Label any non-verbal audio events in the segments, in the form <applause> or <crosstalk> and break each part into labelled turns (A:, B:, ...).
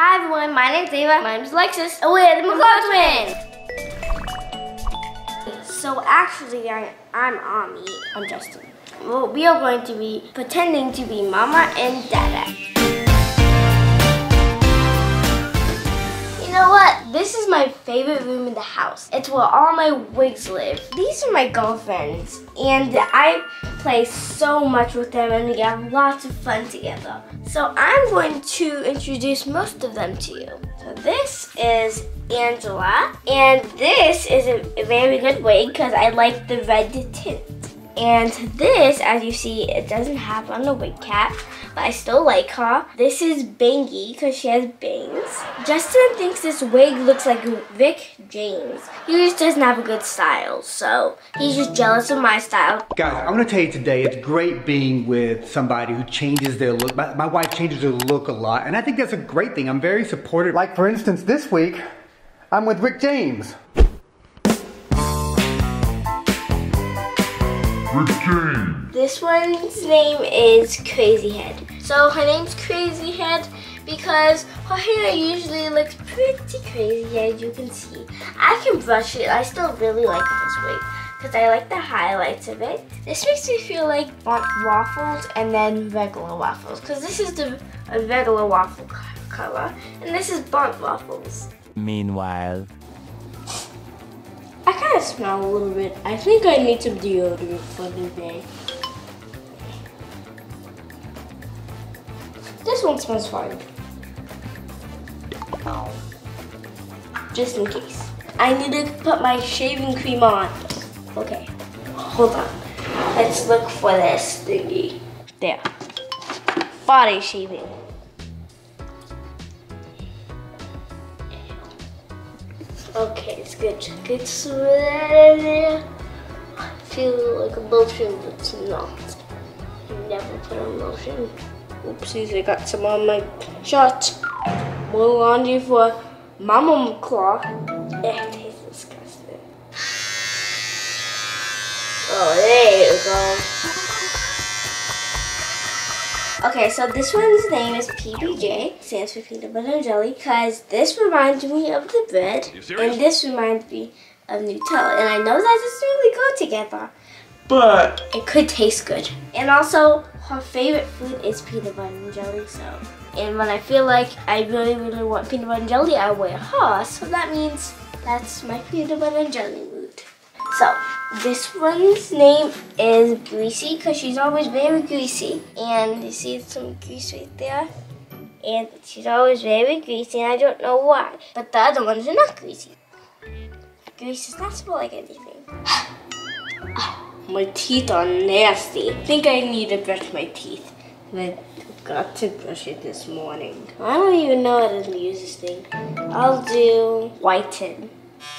A: Hi everyone, my name's Ava. My name's Alexis. And we're the McClure twins. So actually, I, I'm Ami. I'm Justin. Well, we are going to be pretending to be Mama and Dada. You know what? This is my favorite room in the house. It's where all my wigs live. These are my girlfriends, and I play so much with them, and we have lots of fun together. So I'm going to introduce most of them to you. So this is Angela, and this is a very good wig because I like the red tint. And this, as you see, it doesn't have on the wig cap, but I still like her. This is Bangy because she has bangs. Justin thinks this wig looks like Rick James. He just doesn't have a good style, so he's just jealous of my style.
B: Guys, I'm gonna tell you today, it's great being with somebody who changes their look. My, my wife changes her look a lot, and I think that's a great thing. I'm very supportive. Like, for instance, this week, I'm with Rick James.
A: This one's name is Crazy Head. So her name's Crazy Head because her hair usually looks pretty crazy as you can see. I can brush it. I still really like this wig because I like the highlights of it. This makes me feel like waffles and then regular waffles because this is the regular waffle color and this is burnt waffles.
C: Meanwhile,
A: I of smell a little bit. I think I need some deodorant for the day. This one smells fine. Just in case. I need to put my shaving cream on. Okay, hold on. Let's look for this thingy. There. Body shaving. Okay, it's sweat. I feel like a lotion, but it's not. Never put on lotion. Oopsies, I got some on my shirt. More laundry for Mama Claw. It tastes disgusting. Oh, there you go. Okay, so this one's name is PBJ, stands for peanut butter and jelly, because this reminds me of the bread, and this reminds me of Nutella, and I know that doesn't really go together, but it could taste good. And also, her favorite food is peanut butter and jelly, so, and when I feel like I really, really want peanut butter and jelly, I wear her, so that means that's my peanut butter and jelly. So, this one's name is Greasy because she's always very greasy. And you see some grease right there? And she's always very greasy and I don't know why. But the other ones are not greasy. Grease does not smell like anything. <sighs> my teeth are nasty. I think I need to brush my teeth. I forgot to brush it this morning. I don't even know how to use this thing. I'll do whiten.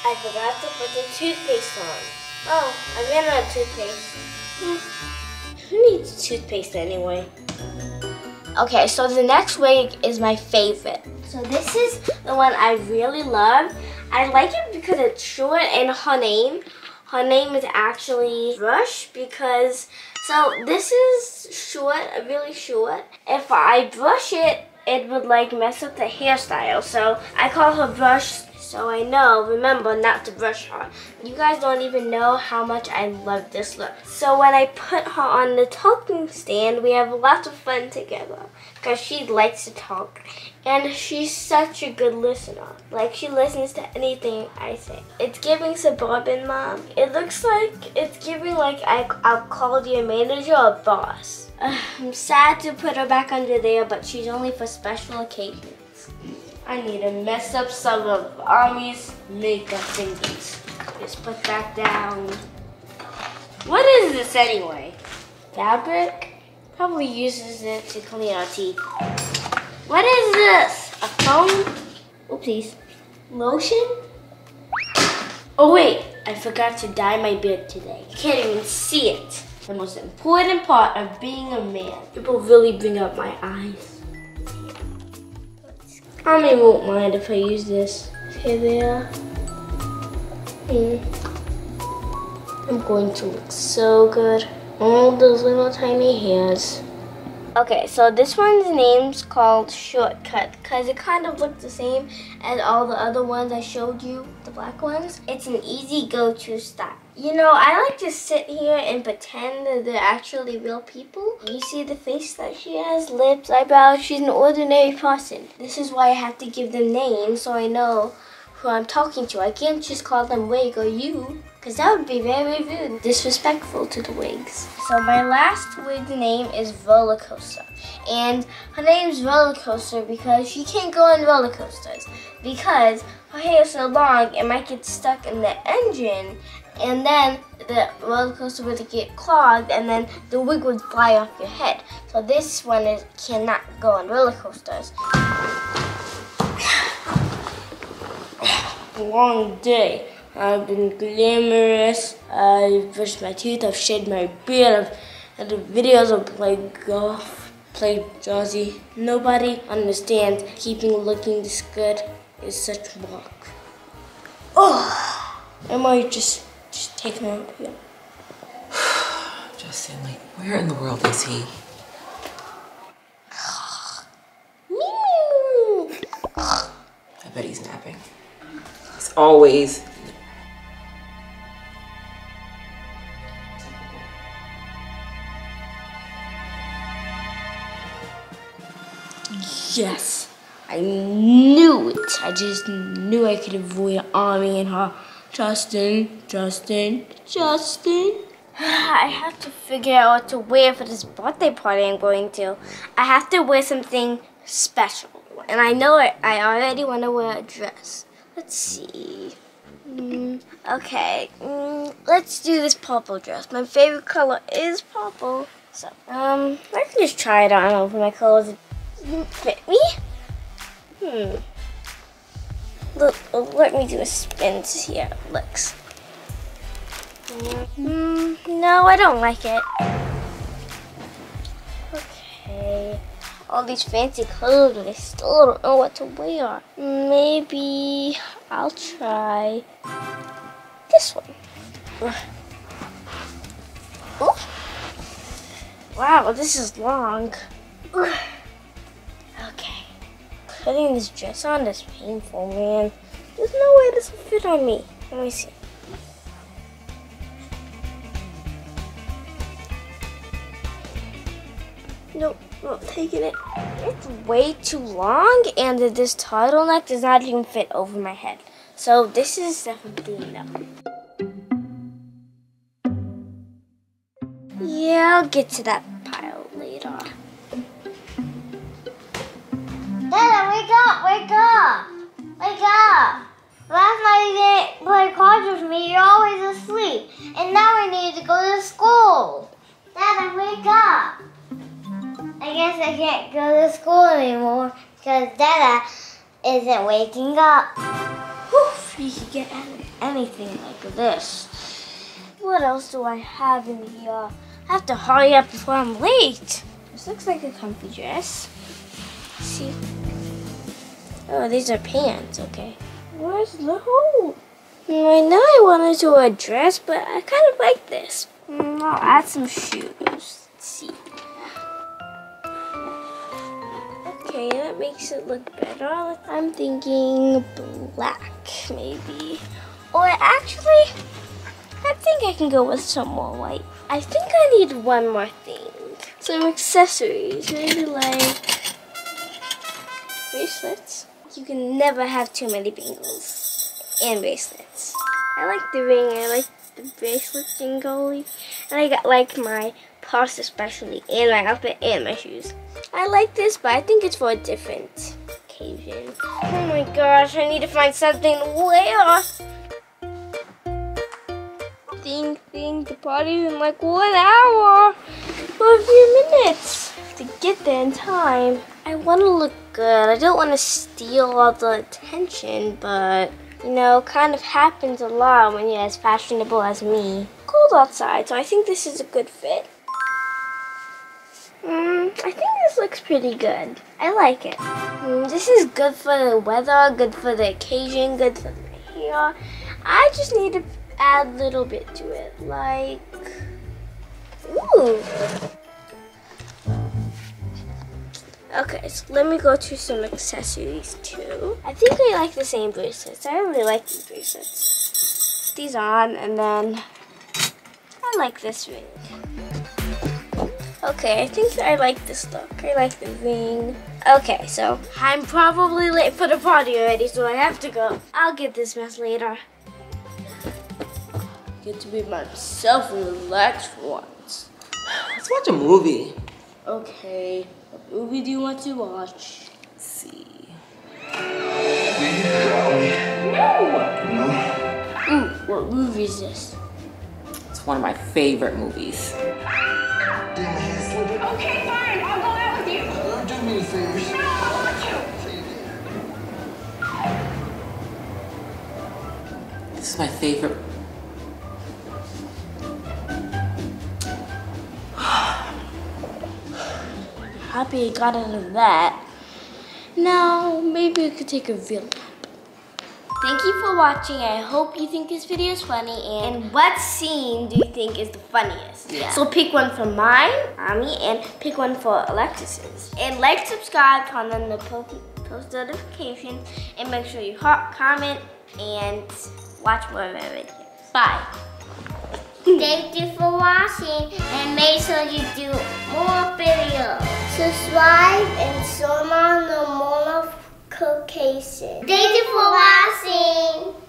A: I forgot to put the toothpaste on. Oh, I ran out of toothpaste. Hmm. Who needs toothpaste anyway? Okay, so the next wig is my favorite. So this is the one I really love. I like it because it's short and her name, her name is actually Brush because, so this is short, really short. If I brush it, it would like mess up the hairstyle. So I call her Brush so I know, remember not to brush her. You guys don't even know how much I love this look. So when I put her on the talking stand, we have lots of fun together because she likes to talk and she's such a good listener. Like she listens to anything I say. It's giving suburban mom. It looks like it's giving like I, I'll call your manager or boss. <sighs> I'm sad to put her back under there, but she's only for special occasions. I need to mess up some of Ami's makeup thingies. Just put that down. What is this anyway? Fabric? Probably uses it to clean our teeth. What is this? A phone? Oopsies. Lotion? Oh wait, I forgot to dye my beard today. Can't even see it. The most important part of being a man. People really bring up my eyes. Mommy won't mind if I use this. Okay, there. Hmm. I'm going to look so good. All those little tiny hairs. Okay, so this one's name's called Shortcut because it kind of looks the same as all the other ones I showed you, the black ones. It's an easy go-to style. You know, I like to sit here and pretend that they're actually real people. You see the face that she has, lips, eyebrows. She's an ordinary person. This is why I have to give them names so I know who I'm talking to. I can't just call them Wig or you because that would be very rude, disrespectful to the wigs. So my last wig name is Roller Coaster. And her name's Roller Coaster because she can't go on roller coasters. Because her hair is so long, it might get stuck in the engine and then the roller coaster would get clogged and then the wig would fly off your head. So this one is cannot go on roller coasters. Long day. I've been glamorous. I've brushed my teeth. I've shaved my beard. I've had videos of playing golf, play Jazzy. Nobody understands keeping looking this good is such work. Oh, I might just just take out here.
C: Justin, like, where in the world is he? I bet he's napping. He's always
A: Yes, I knew it. I just knew I could avoid Army and her. Justin, Justin, Justin. I have to figure out what to wear for this birthday party I'm going to. I have to wear something special. And I know it, I already want to wear a dress. Let's see. Mm, okay, mm, let's do this purple dress. My favorite color is purple. So, um, I can just try it on over my clothes. It doesn't fit me. Hmm. Look, let me do a spin to see how it looks. Mm, no, I don't like it. Okay. All these fancy clothes, but I still don't know what to wear. Maybe I'll try this one. Wow, this is long. Okay putting this dress on is painful, man. There's no way this will fit on me. Let me see. Nope, not taking it. It's way too long, and this turtleneck does not even fit over my head. So this is definitely enough. Yeah, I'll get to that pile later.
D: Dada, wake up, wake up, wake up. Last night you didn't play cards with me, you're always asleep. And now we need to go to school. Dada, wake up. I guess I can't go to school anymore because Dada isn't waking up.
A: Whew, you could get anything like this. What else do I have in here? I have to hurry up before I'm late. This looks like a comfy dress. Let's see. Oh, these are pants, okay. Where's the hole? I know I wanted to wear a dress, but I kind of like this. Mm, I'll add some shoes. Let's see. Okay, that makes it look better. I'm thinking black, maybe. Or actually, I think I can go with some more white. I think I need one more thing. Some accessories, maybe like bracelets. You can never have too many bangles and bracelets. I like the ring, I like the bracelet jingly, and I got like my purse especially, and my outfit and my shoes. I like this, but I think it's for a different occasion. Oh my gosh, I need to find something to wear. Ding, ding, the party's in like one hour for a few minutes to get there in time. I want to look good. I don't want to steal all the attention, but you know, kind of happens a lot when you're as fashionable as me. Cold outside, so I think this is a good fit. Mm, I think this looks pretty good. I like it. Mm, this is good for the weather, good for the occasion, good for the hair. I just need to add a little bit to it, like, ooh. Okay, so let me go to some accessories too. I think I like the same bracelets. I really like these bracelets. These on, and then I like this ring. Okay, I think I like this look. I like the ring. Okay, so I'm probably late for the party already, so I have to go. I'll get this mess later. Get to be myself and relax for once. <sighs>
C: Let's watch a movie.
A: Okay, what movie do you want to watch?
C: Let's see.
A: Ooh, what movie is this?
C: It's one of my favorite movies.
E: Okay, fine. I'll go out with you.
F: Don't do me favors.
E: No, I want you.
C: This is my favorite. <sighs>
A: Happy I got out of that. Now, maybe we could take a real nap. Thank you for watching. I hope you think this video is funny. And and what scene do you think is the funniest?
C: Yeah.
A: So pick one for mine, Ami, and pick one for Alexis's. And like, subscribe, turn on the post notifications, and make sure you hot comment and watch more of my videos. Bye. <laughs>
D: Thank you for watching and make sure you do more videos. Subscribe and turn on the notification. Thank you for watching.